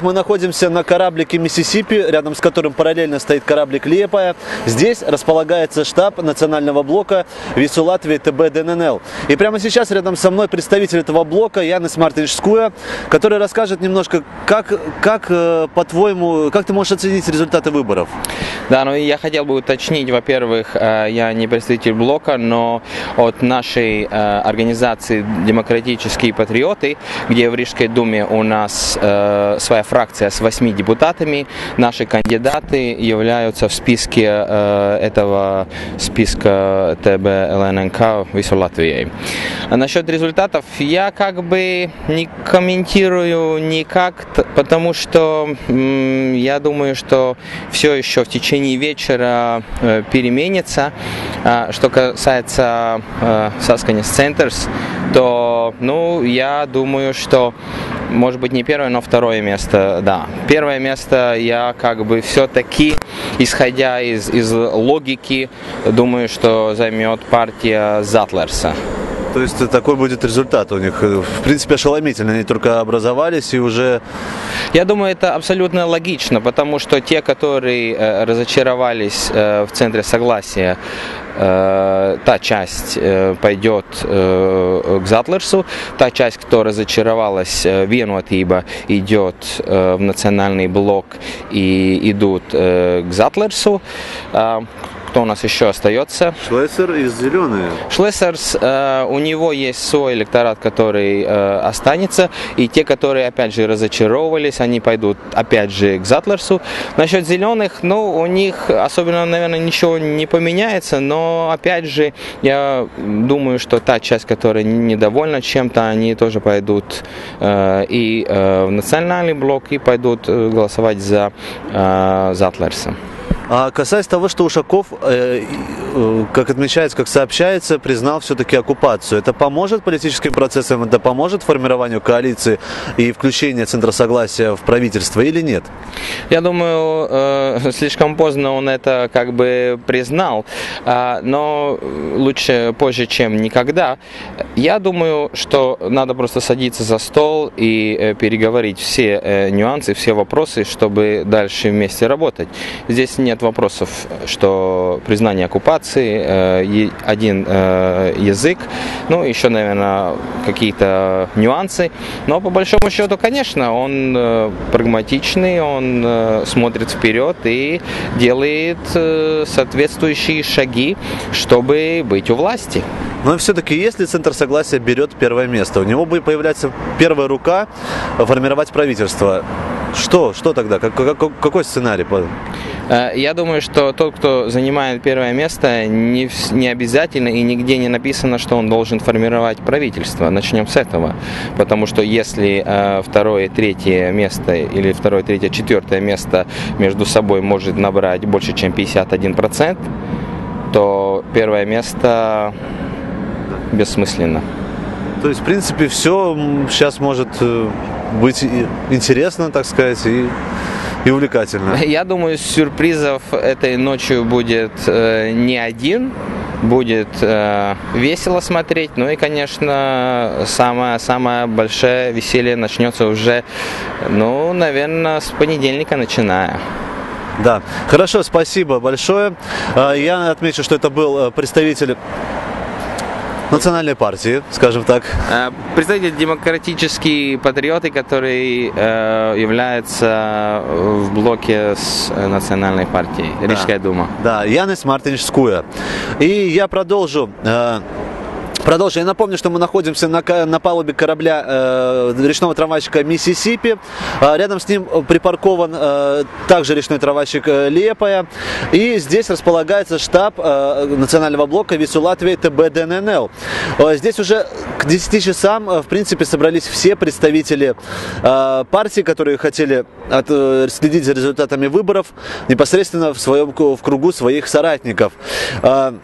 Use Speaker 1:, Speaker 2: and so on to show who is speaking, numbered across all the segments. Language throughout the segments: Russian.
Speaker 1: Мы находимся на кораблике Миссисипи, рядом с которым параллельно стоит кораблик Лепая. Здесь располагается штаб национального блока ВИСУ Латвии ТБ ДННЛ. И прямо сейчас рядом со мной представитель этого блока Янис Мартинш который расскажет немножко, как, как э, по-твоему, как ты можешь оценить результаты выборов?
Speaker 2: Да, ну я хотел бы уточнить, во-первых, э, я не представитель блока, но от нашей э, организации «Демократические патриоты», где в Рижской думе у нас своя фракция с восьми депутатами. Наши кандидаты являются в списке э, этого списка ТБ ЛННК Вису Латвии. А насчет результатов я как бы не комментирую никак, потому что я думаю, что все еще в течение вечера э, переменится. А что касается э, Saskaņas Centers, то ну, я думаю, что может быть не первое, но второе место, да. Первое место я как бы все-таки, исходя из, из логики, думаю, что займет партия Затлерса.
Speaker 1: То есть такой будет результат у них. В принципе, ошеломительно. Они только образовались и уже...
Speaker 2: Я думаю, это абсолютно логично, потому что те, которые э, разочаровались э, в Центре Согласия, э, та часть пойдет к Затлерсу, та часть, кто разочаровалась в Vienotība, идет в национальный блок и идут к Затлерсу. Кто у нас еще остается?
Speaker 1: Шлессер из Зеленые.
Speaker 2: Шлессерс, э, у него есть свой электорат, который э, останется. И те, которые, опять же, разочаровывались, они пойдут, опять же, к Затлерсу. Насчет Зеленых, ну, у них особенно, наверное, ничего не поменяется. Но, опять же, я думаю, что та часть, которая недовольна чем-то, они тоже пойдут э, и э, в национальный блок, и пойдут э, голосовать за э, Затлерса.
Speaker 1: А касаясь того, что Ушаков, э, э, как отмечается, как сообщается, признал все-таки оккупацию, это поможет политическим процессам, это поможет формированию коалиции и включению Центра Согласия в правительство или нет?
Speaker 2: Я думаю, э, слишком поздно он это как бы признал, э, но лучше позже, чем никогда. Я думаю, что надо просто садиться за стол и э, переговорить все э, нюансы, все вопросы, чтобы дальше вместе работать. Здесь нет вопросов, что признание оккупации, э, один э, язык, ну, еще, наверное, какие-то нюансы. Но по большому счету, конечно, он э, прагматичный, он смотрит вперед и делает соответствующие шаги, чтобы быть у власти.
Speaker 1: Но все-таки, если Центр Согласия берет первое место, у него будет появляться первая рука формировать правительство. Что? Что тогда? Как, как, какой сценарий?
Speaker 2: Э, я думаю, что тот, кто занимает первое место, не, не обязательно и нигде не написано, что он должен формировать правительство. Начнем с этого. Потому что если э, второе, третье место или второе, третье, четвертое место между собой может набрать больше, чем 51%, то первое место бессмысленно.
Speaker 1: То есть, в принципе, все сейчас может э, быть интересно, так сказать, и, и увлекательно.
Speaker 2: Я думаю, сюрпризов этой ночью будет э, не один. Будет э, весело смотреть. Ну и, конечно, самое, самое большое веселье начнется уже, ну, наверное, с понедельника начиная.
Speaker 1: Да, хорошо, спасибо большое. А, я отмечу, что это был э, представитель национальной партии, скажем так?
Speaker 2: Э, представитель демократические патриоты, который э, является в блоке с национальной партией, Рижская
Speaker 1: да.
Speaker 2: дума.
Speaker 1: Да, Янис Мартинич Скуя. И я продолжу э, Продолжим. Я напомню, что мы находимся на, на палубе корабля э, речного трамвайщика Миссисипи. Э, рядом с ним припаркован э, также речной трамвайщик э, Лепая. И здесь располагается штаб э, национального блока Вису Латвии ТБ ДННЛ. Э, здесь уже к 10 часам, э, в принципе, собрались все представители э, партии, которые хотели от, э, следить за результатами выборов непосредственно в своем в кругу своих соратников. Э,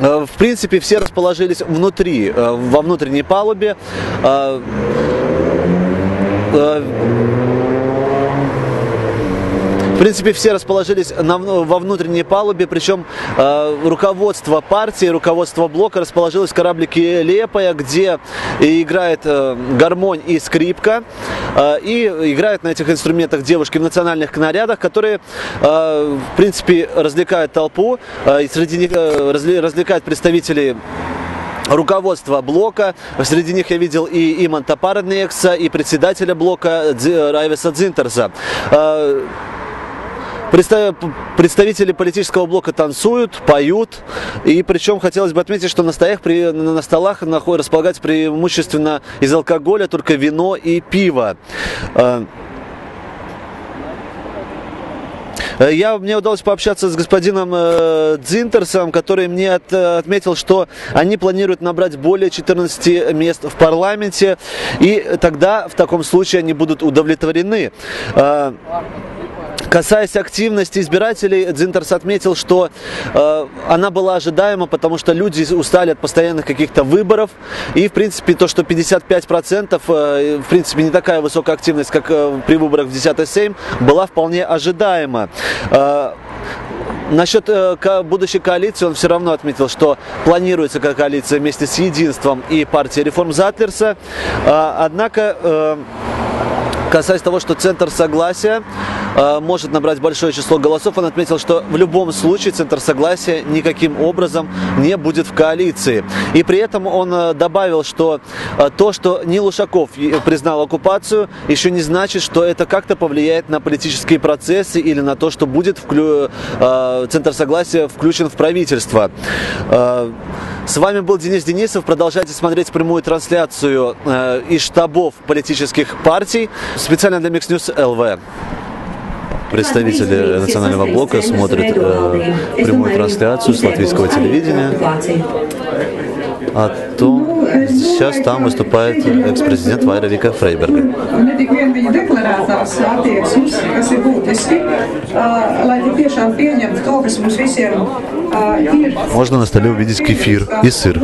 Speaker 1: в принципе, все расположились внутри, э, во внутренней палубе. Э, В принципе, все расположились на, во внутренней палубе, причем э, руководство партии, руководство блока расположилось в кораблике Лепая, где играет э, гармонь и скрипка. Э, и играют на этих инструментах девушки в национальных нарядах, которые, э, в принципе, развлекают толпу. Э, и среди них э, развлекают представителей руководство блока. Среди них я видел и Иманта Парнекса, и председателя блока Райвеса Дзинтерса. Представители политического блока танцуют, поют. И причем хотелось бы отметить, что на, стоях, при, на столах располагается преимущественно из алкоголя только вино и пиво. Э, я, мне удалось пообщаться с господином э, Дзинтерсом, который мне от, отметил, что они планируют набрать более 14 мест в парламенте, и тогда в таком случае они будут удовлетворены. Э, Касаясь активности избирателей, Дзинтерс отметил, что э, она была ожидаема, потому что люди устали от постоянных каких-то выборов. И, в принципе, то, что 55%, э, в принципе, не такая высокая активность, как э, при выборах в 10 Сейм, была вполне ожидаема. Э, Насчет э, будущей коалиции он все равно отметил, что планируется как коалиция вместе с Единством и партией реформ Затлерса. Э, однако, э, касаясь того, что Центр Согласия Э, может набрать большое число голосов. Он отметил, что в любом случае Центр Согласия никаким образом не будет в коалиции. И при этом он э, добавил, что э, то, что Нил Ушаков признал оккупацию, еще не значит, что это как-то повлияет на политические процессы или на то, что будет вклю... Центр Согласия включен в правительство. С вами был Денис Денисов. Продолжайте смотреть прямую трансляцию из штабов политических партий. Специально для Mix News LV представители национального блока смотрят э, прямую трансляцию с латвийского телевидения. о том, сейчас там выступает экс-президент Вайра Вика Фрейберга. Можно на столе увидеть кефир и сыр.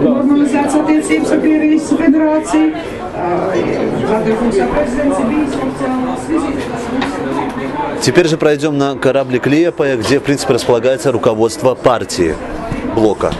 Speaker 1: Normalizēts attiecības ar Krievijas federāciju. Теперь же пройдем на кораблик Лепая, где, в принципе, располагается руководство партии блока.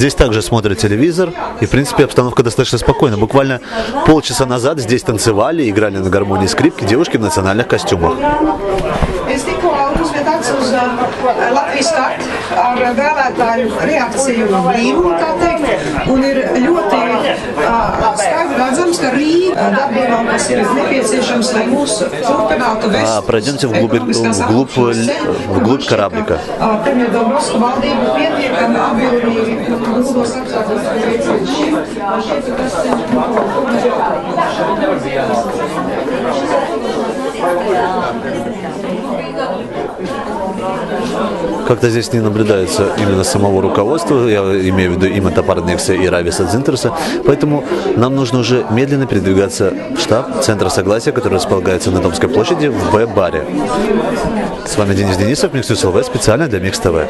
Speaker 1: Здесь также смотрят телевизор, и, в принципе, обстановка достаточно спокойна. Буквально полчаса назад здесь танцевали, играли на гармонии скрипки девушки в национальных костюмах. Latvijas karti ar vēlētāju reakciju brīvumu, tā teikt, un ir ļoti uh, skaidri redzams, ka Rīga darbībām, kas ir nepieciešams, lai mūs turpinātu vest. А, пройдемте вглубь, вглубь, вглубь кораблика. Premjer Dombrovska Как-то здесь не наблюдается именно самого руководства, я имею в виду именно Парадниекса и Райвиса Дзинтарса, поэтому нам нужно уже медленно передвигаться в штаб Центра Согласия, который располагается на Домской площади в Б-баре. С вами Денис Денисов, Mix LV, специально для Mix TV.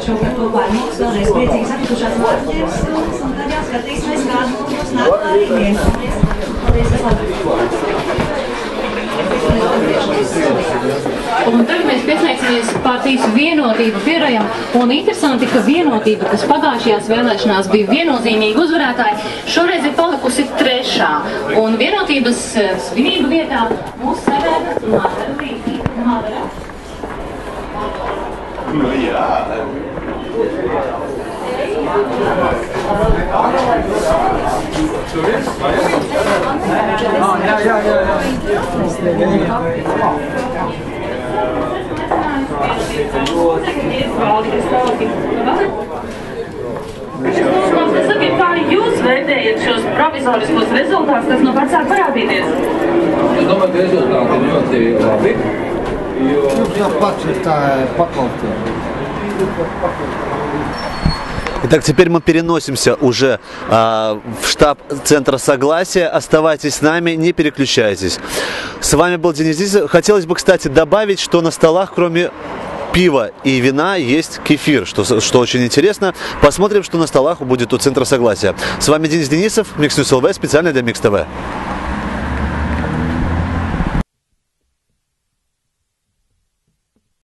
Speaker 3: Un tagad mēs pieslēgsimies partijas vienotību birojam. Un interesanti, ka vienotība, kas pagājušajās vēlēšanās bija viennozīmīgi uzvarētāji, šoreiz ir palikusi trešā. Un vienotības eh, svinību vietā mūs sagaida Madara Līdzība. Madara. Nu, jā. Jā, jā, jā, jā. Sakiet, kā jūs vērtējat šos provizoriskos rezultātus, kas nu pats sāk parādīties?
Speaker 4: Es domāju, ka rezultāti ir ļoti labi. Jo...
Speaker 5: Jūs jau pats ir tā paklausties.
Speaker 1: Итак, теперь мы переносимся уже а, в штаб Центра Согласия. Оставайтесь с нами, не переключайтесь. С вами был Денис Денисов. Хотелось бы, кстати, добавить, что на столах, кроме пива и вина, есть кефир, что, что очень интересно. Посмотрим, что на столах будет у Центра Согласия. С вами Денис Денисов, Mix News LV, специально для Mix TV.